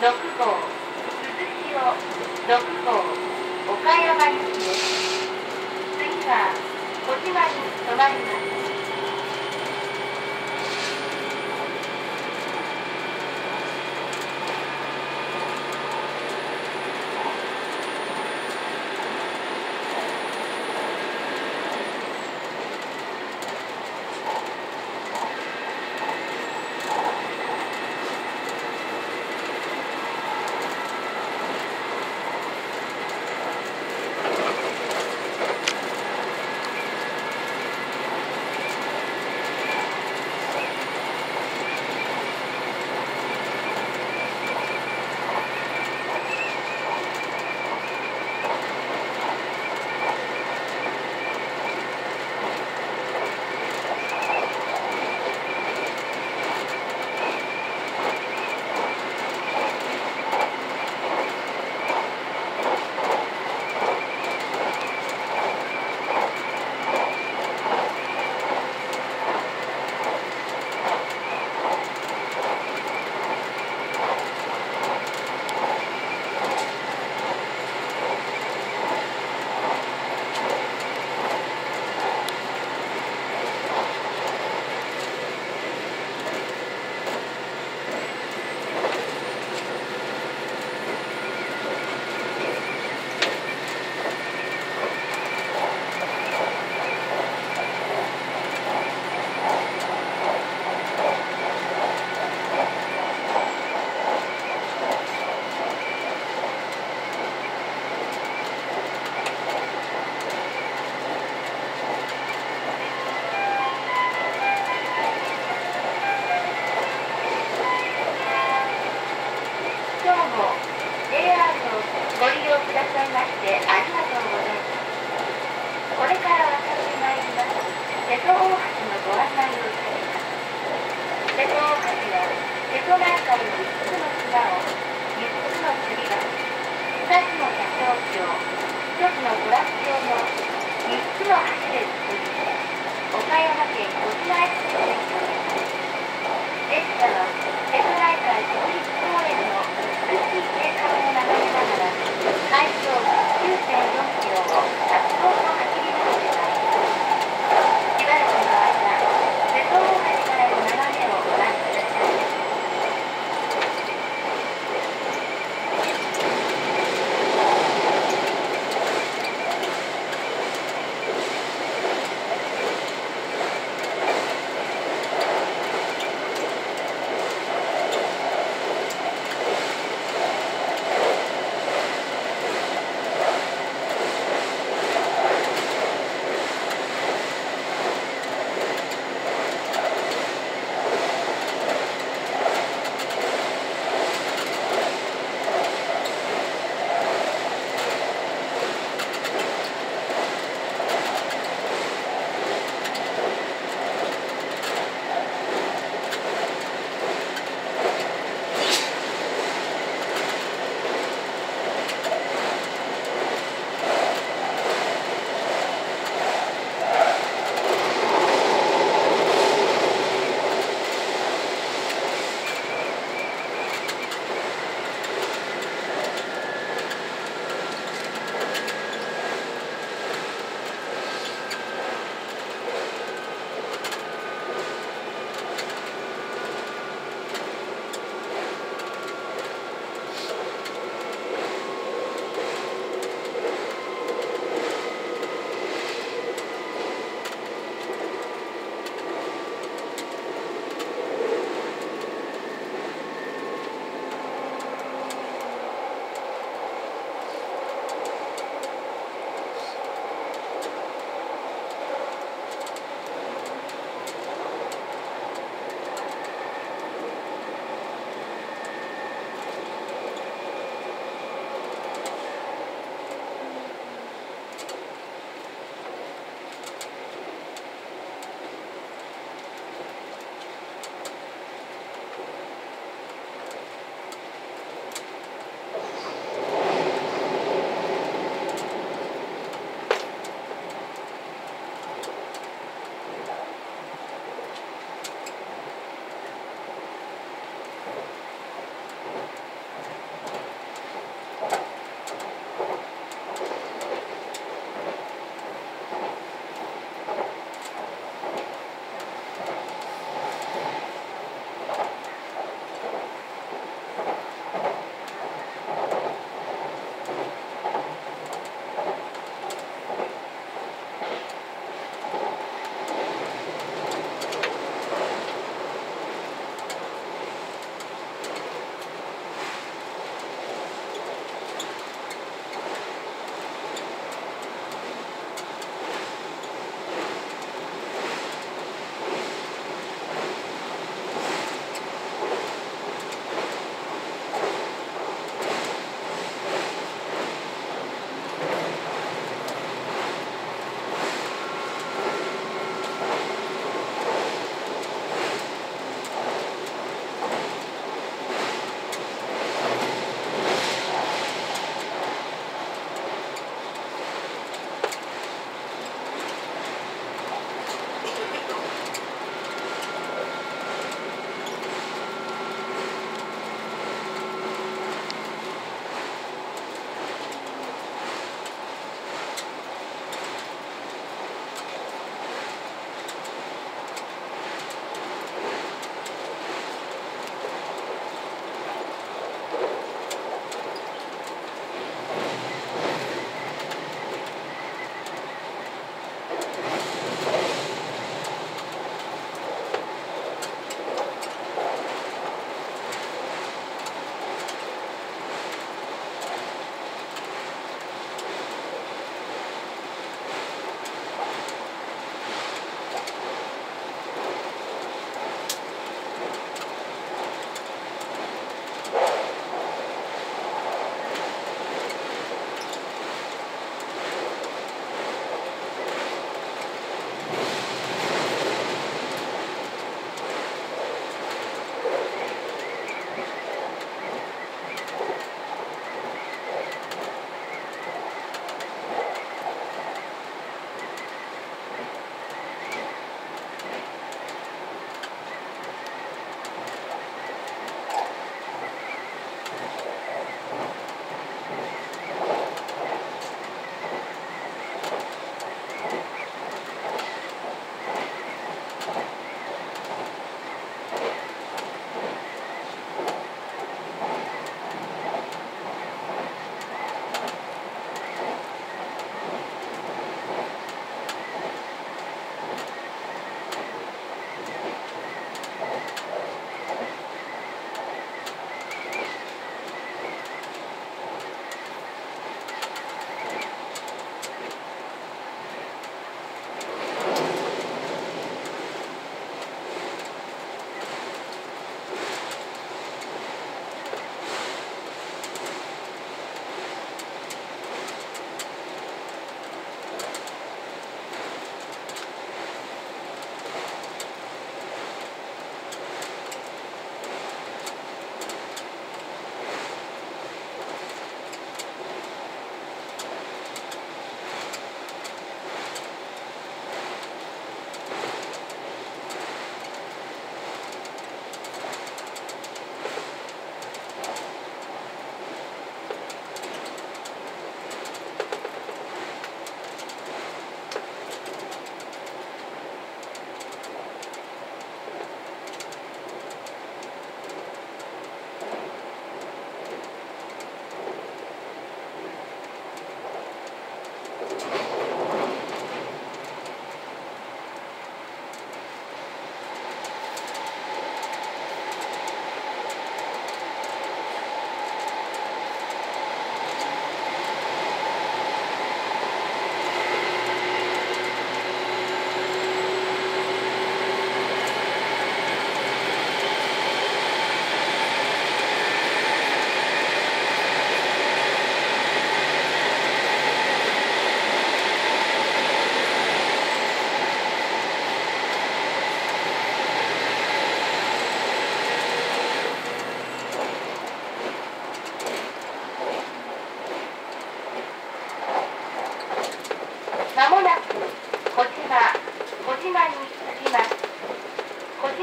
6号、鈴代6号、岡山行きです。次は小島に停まります。いましてありがとうございます。これから渡ってまいります瀬戸大橋のご案内をいたします。瀬戸大橋は瀬戸内海の5つの島を3つの釣り橋、2つの車掌橋、1つのトラック橋の3つの橋で作り、岡山県小島駅に線路です。列車は瀬戸内海国立公園の美しい景観を眺めながら海上9.4キロ。を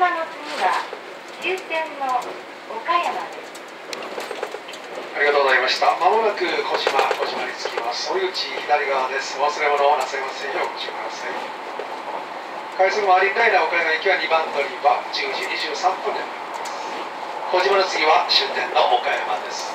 島の次は終点の岡山ですありがとうございました。まもなく小島、小島に着きます。堀口左側です。お忘れ物をなさいませんようご注意ください。回数マリンライナー岡山行きは2番乗り場10時23分で小島の次は終点の岡山です。